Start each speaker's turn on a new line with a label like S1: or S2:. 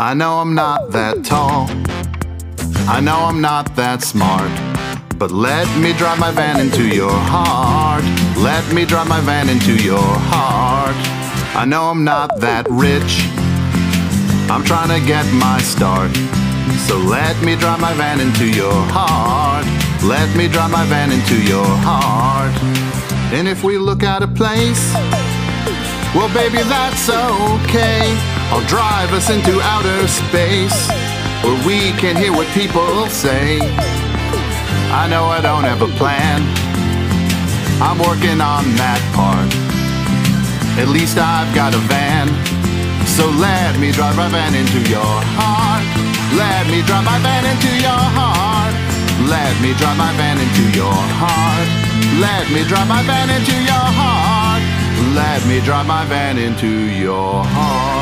S1: I know I'm not that tall. I know I'm not that smart. But let me drive my van into your heart. Let me drive my van into your heart. I know I'm not that rich. I'm trying to get my start. So let me drive my van into your heart. Let me drive my van into your heart. And if we look at a place, well, baby, that's okay. I'll drive us into outer space where we can hear what people say. I know I don't have a plan. I'm working on that part. At least I've got a van. So let me drive my van into your heart. Let me drive my van into your heart. Let me drive my van into your heart. Let me drive my van into your heart. Let me drive my van into your heart.